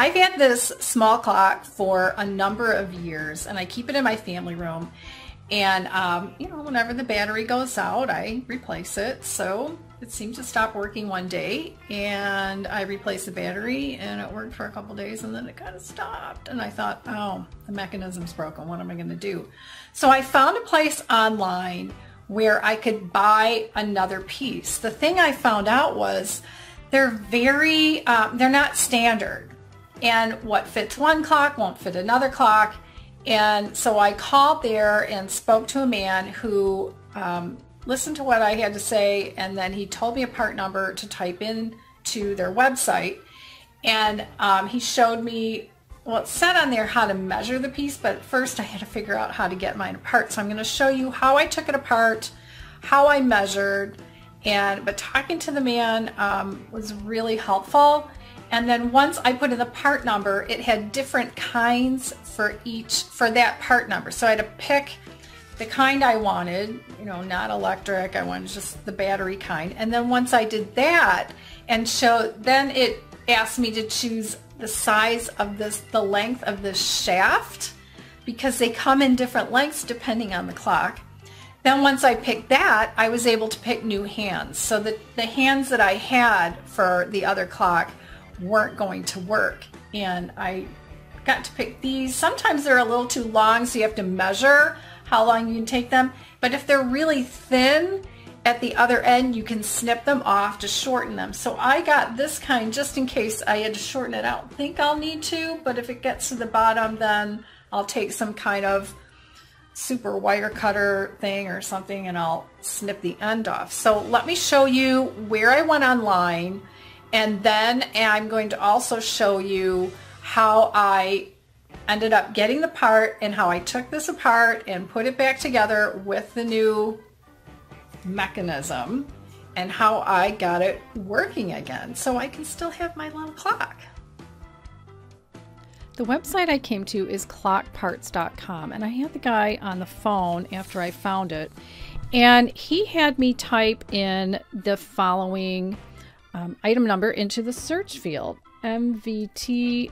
I've had this small clock for a number of years and I keep it in my family room. And, um, you know, whenever the battery goes out, I replace it. So it seemed to stop working one day and I replaced the battery and it worked for a couple days and then it kind of stopped. And I thought, oh, the mechanism's broken. What am I going to do? So I found a place online where I could buy another piece. The thing I found out was they're very, um, they're not standard. And what fits one clock won't fit another clock. And so I called there and spoke to a man who um, listened to what I had to say, and then he told me a part number to type in to their website. And um, he showed me, well, it said on there how to measure the piece, but first I had to figure out how to get mine apart. So I'm going to show you how I took it apart, how I measured, and but talking to the man um, was really helpful. And then once I put in the part number, it had different kinds for each, for that part number. So I had to pick the kind I wanted, you know, not electric, I wanted just the battery kind. And then once I did that and show, then it asked me to choose the size of this, the length of the shaft because they come in different lengths depending on the clock. Then once I picked that, I was able to pick new hands. So the, the hands that I had for the other clock weren't going to work. And I got to pick these. Sometimes they're a little too long, so you have to measure how long you can take them. But if they're really thin at the other end, you can snip them off to shorten them. So I got this kind just in case I had to shorten it. I don't think I'll need to, but if it gets to the bottom, then I'll take some kind of super wire cutter thing or something and I'll snip the end off. So let me show you where I went online and then I'm going to also show you how I ended up getting the part and how I took this apart and put it back together with the new mechanism and how I got it working again so I can still have my little clock. The website I came to is clockparts.com and I had the guy on the phone after I found it and he had me type in the following um, item number into the search field MVT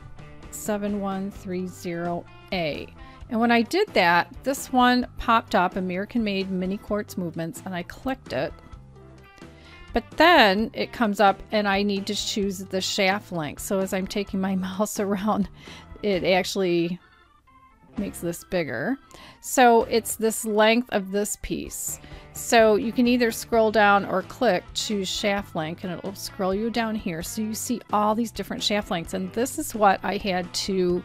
7130A. And when I did that, this one popped up American made mini quartz movements and I clicked it. But then it comes up and I need to choose the shaft length. So as I'm taking my mouse around, it actually makes this bigger. So it's this length of this piece. So you can either scroll down or click choose shaft length and it'll scroll you down here. So you see all these different shaft lengths and this is what I had to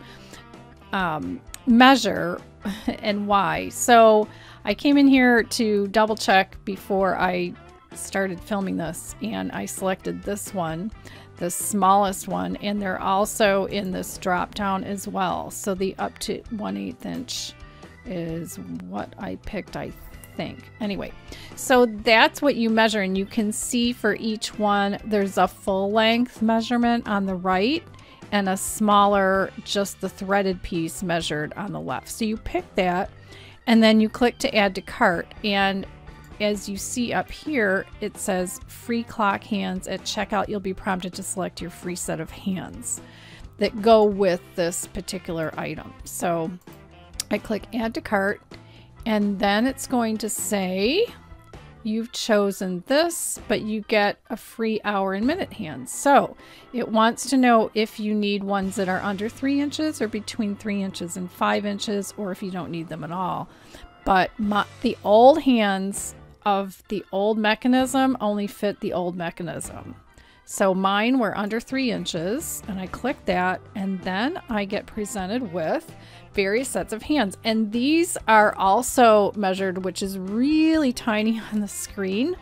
um, measure and why. So I came in here to double check before I started filming this and I selected this one the smallest one and they're also in this drop down as well so the up to 1 8 inch is what I picked I think anyway so that's what you measure and you can see for each one there's a full length measurement on the right and a smaller just the threaded piece measured on the left so you pick that and then you click to add to cart and as you see up here, it says free clock hands. At checkout, you'll be prompted to select your free set of hands that go with this particular item. So I click add to cart and then it's going to say you've chosen this, but you get a free hour and minute hands. So it wants to know if you need ones that are under three inches or between three inches and five inches, or if you don't need them at all. But my, the old hands of the old mechanism only fit the old mechanism. So mine were under three inches and I click that and then I get presented with various sets of hands. And these are also measured, which is really tiny on the screen,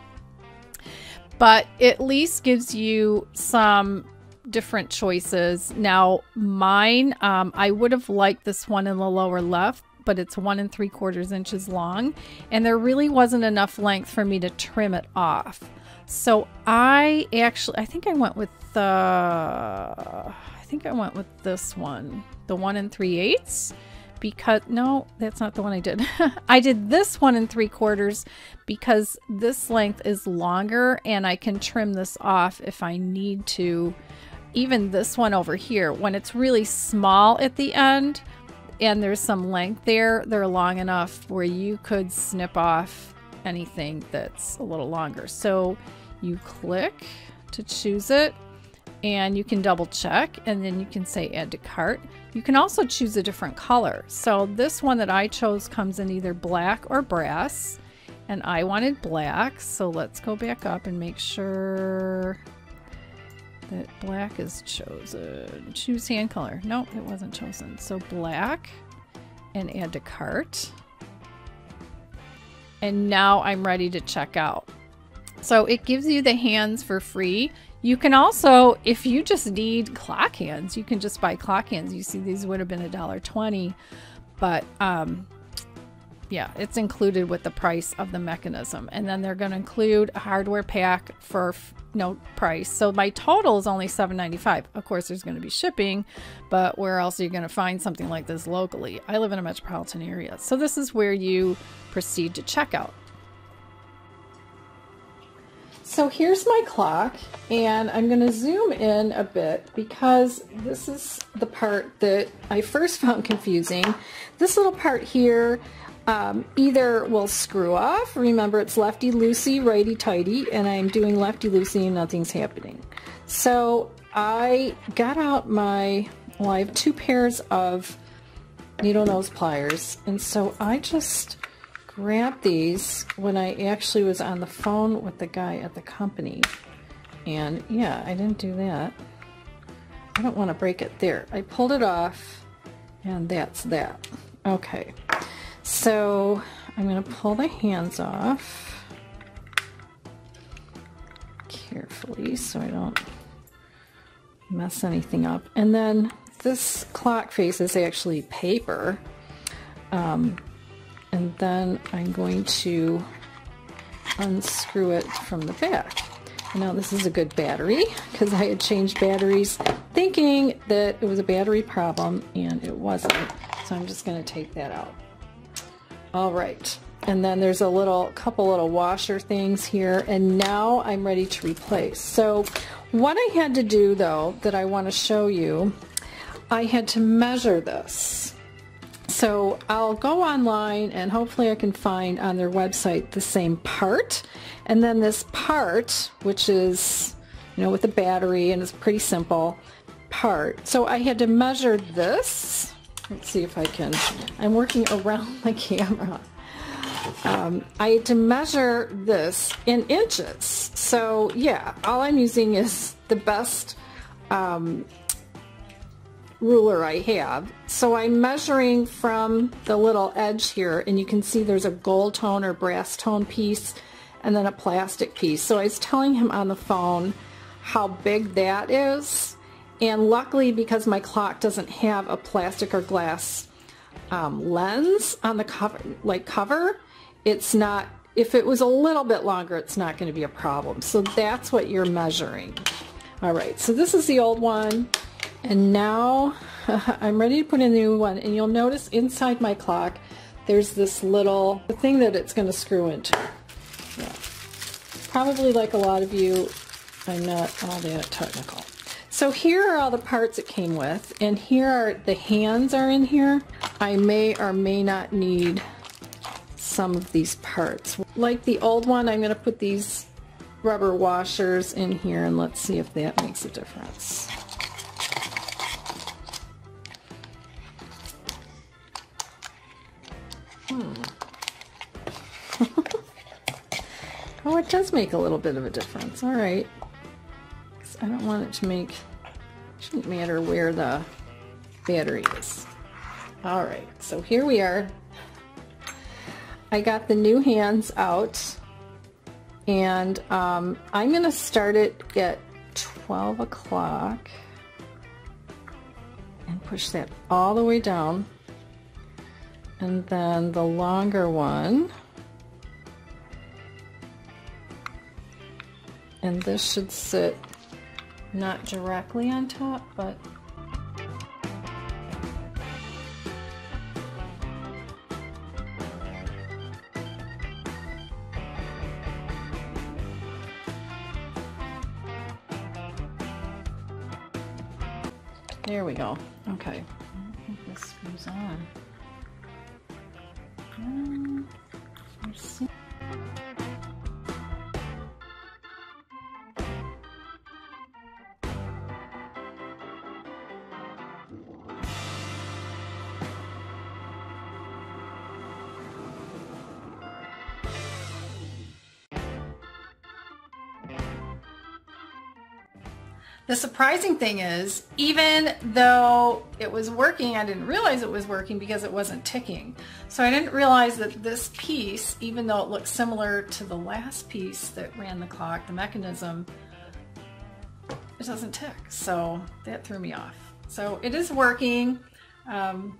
but at least gives you some different choices. Now mine, um, I would have liked this one in the lower left, but it's one and three quarters inches long and there really wasn't enough length for me to trim it off. So I actually, I think I went with the, I think I went with this one, the one and three eighths because no, that's not the one I did. I did this one and three quarters because this length is longer and I can trim this off if I need to even this one over here, when it's really small at the end and there's some length there, they're long enough where you could snip off anything that's a little longer. So you click to choose it and you can double check and then you can say add to cart. You can also choose a different color. So this one that I chose comes in either black or brass and I wanted black. So let's go back up and make sure that black is chosen. Choose hand color. Nope, it wasn't chosen. So black and add to cart. And now I'm ready to check out. So it gives you the hands for free. You can also, if you just need clock hands, you can just buy clock hands. You see, these would have been a dollar twenty, but um, yeah, it's included with the price of the mechanism. And then they're going to include a hardware pack for no price. So my total is only $7.95. Of course, there's going to be shipping, but where else are you going to find something like this locally? I live in a metropolitan area. So this is where you proceed to checkout. So here's my clock and I'm going to zoom in a bit because this is the part that I first found confusing. This little part here um, either will screw off, remember it's lefty-loosey, righty-tighty, and I'm doing lefty-loosey and nothing's happening. So I got out my, well I have two pairs of needle nose pliers and so I just grabbed these when I actually was on the phone with the guy at the company. And yeah, I didn't do that. I don't want to break it there. I pulled it off and that's that. Okay, so I'm going to pull the hands off carefully so I don't mess anything up. And then this clock face is actually paper. Um, and then I'm going to unscrew it from the back. Now this is a good battery because I had changed batteries thinking that it was a battery problem and it wasn't. So I'm just going to take that out. All right. And then there's a little couple little washer things here and now I'm ready to replace. So what I had to do though that I want to show you, I had to measure this. So I'll go online and hopefully I can find on their website the same part. And then this part, which is, you know, with the battery and it's pretty simple part. So I had to measure this. Let's see if I can. I'm working around the camera. Um, I had to measure this in inches. So yeah, all I'm using is the best um, ruler I have. So I'm measuring from the little edge here and you can see there's a gold tone or brass tone piece and then a plastic piece. So I was telling him on the phone how big that is and luckily because my clock doesn't have a plastic or glass um, lens on the cover, like cover, it's not, if it was a little bit longer, it's not going to be a problem. So that's what you're measuring. All right, so this is the old one. And now I'm ready to put a new one. And you'll notice inside my clock, there's this little thing that it's going to screw into. Yeah. Probably like a lot of you, I'm not all that technical. So here are all the parts it came with. And here are the hands are in here. I may or may not need some of these parts. Like the old one, I'm going to put these rubber washers in here and let's see if that makes a difference. Oh, it does make a little bit of a difference. All right. I don't want it to make, it shouldn't matter where the battery is. All right, so here we are. I got the new hands out and um, I'm going to start it at 12 o'clock and push that all the way down and then the longer one and this should sit not directly on top but There we go. Okay. This screws on. The surprising thing is, even though it was working, I didn't realize it was working because it wasn't ticking. So I didn't realize that this piece, even though it looks similar to the last piece that ran the clock, the mechanism, it doesn't tick. So that threw me off. So it is working. Um,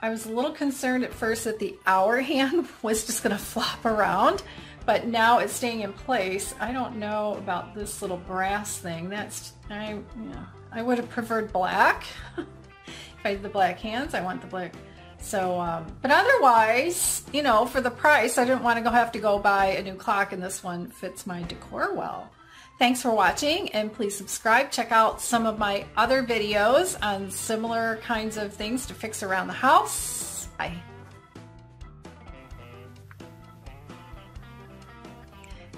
I was a little concerned at first that the hour hand was just going to flop around but now it's staying in place. I don't know about this little brass thing. That's, I, yeah, I would have preferred black. if I had the black hands, I want the black. So, um, but otherwise, you know, for the price, I didn't want to go have to go buy a new clock and this one fits my decor well. Thanks for watching and please subscribe. Check out some of my other videos on similar kinds of things to fix around the house. Bye.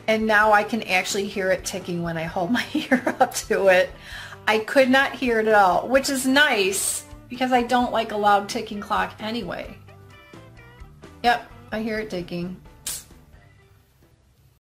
And now I can actually hear it ticking when I hold my ear up to it. I could not hear it at all, which is nice because I don't like a loud ticking clock anyway. Yep, I hear it ticking.